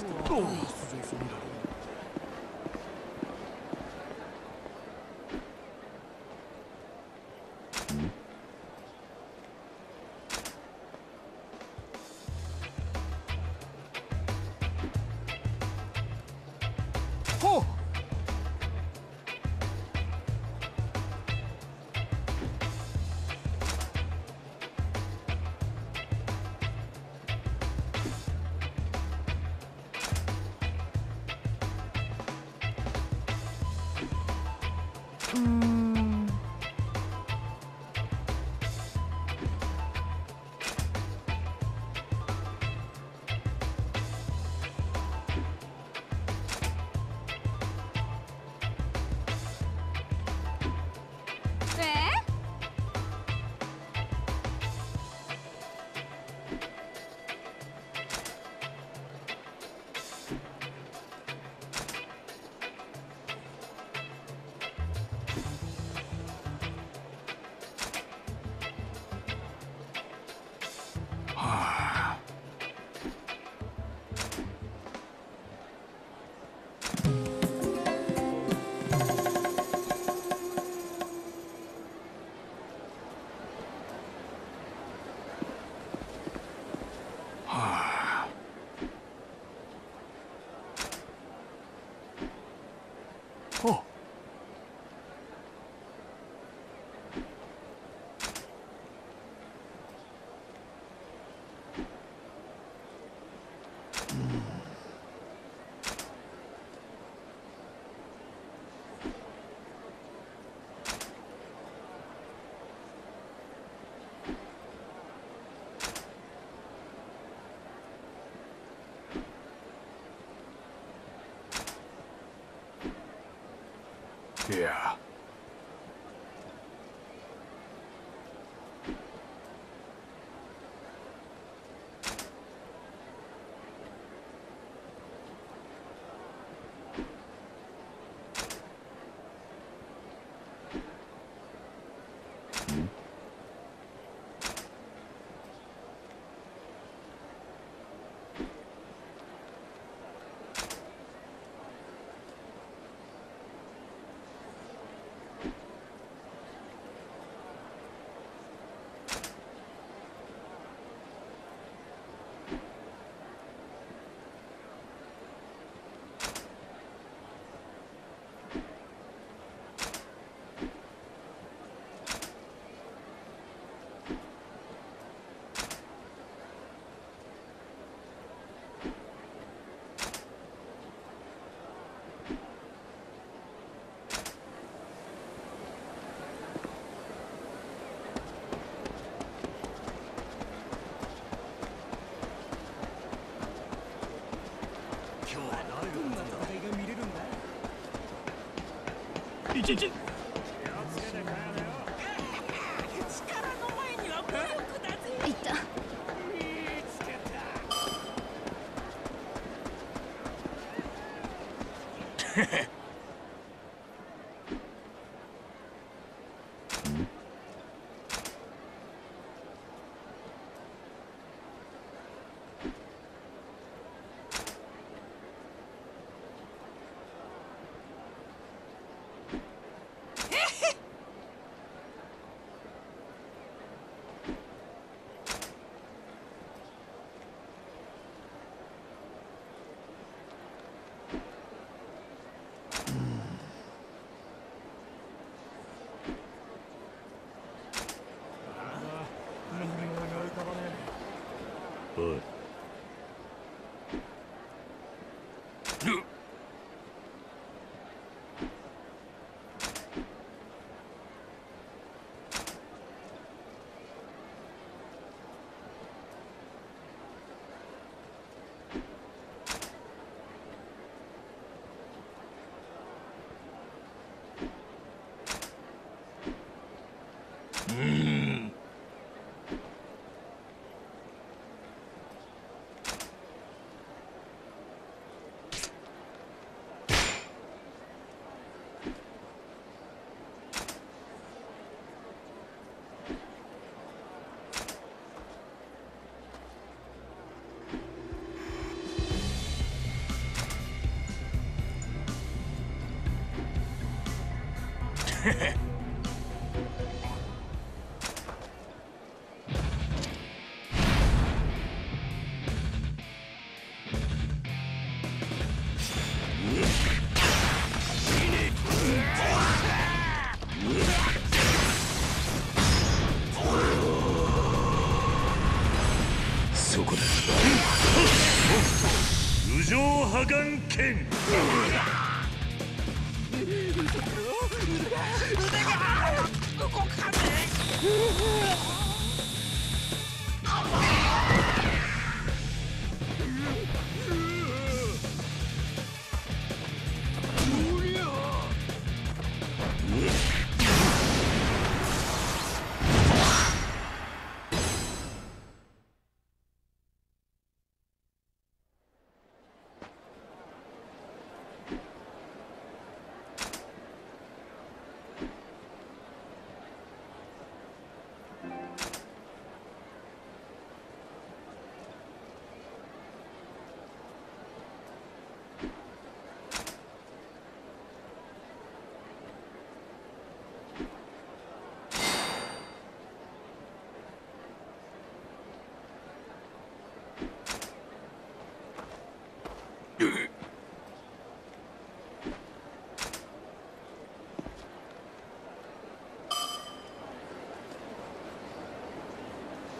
Oh, oh. Mm. Yeah. いちいち。Hehe 無情破眼剣。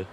い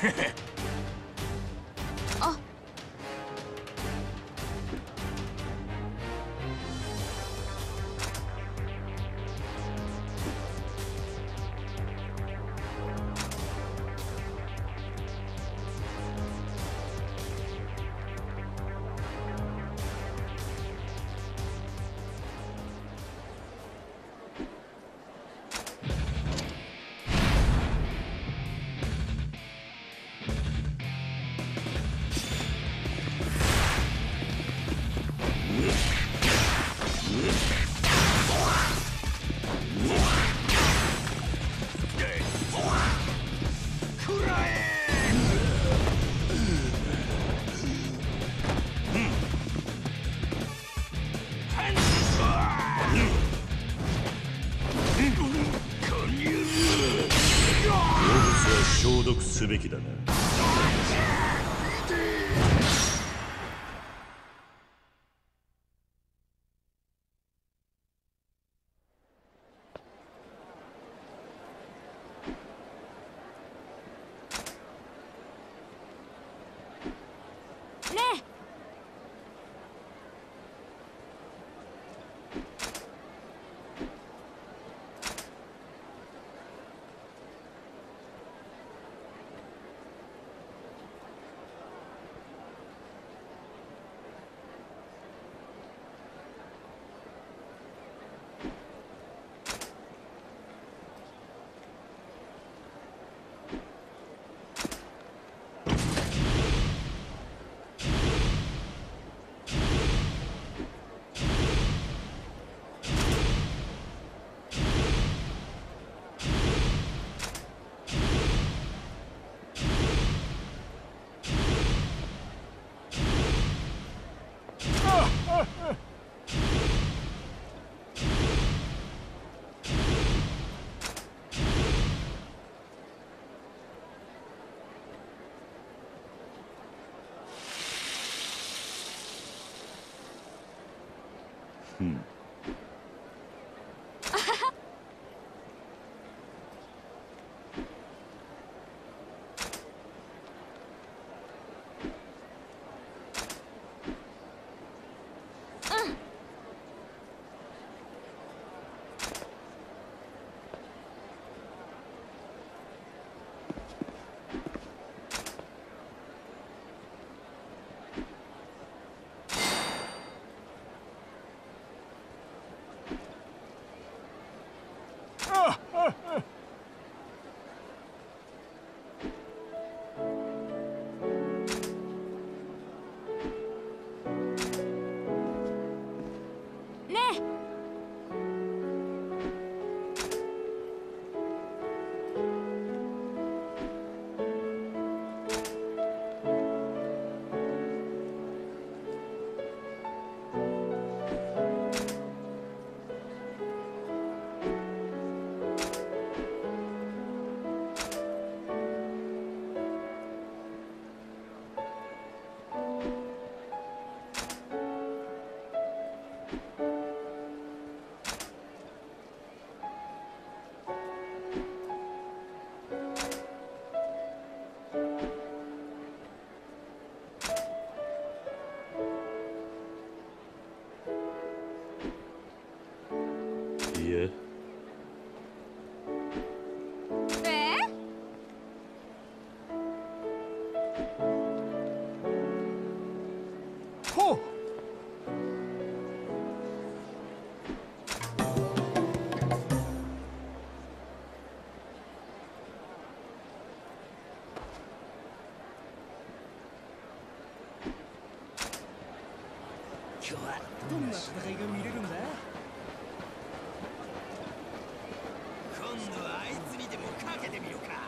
Heh 読すべきだな。う日はどんな戦いが見れるんだ？今度はあいつにでもかけてみようか。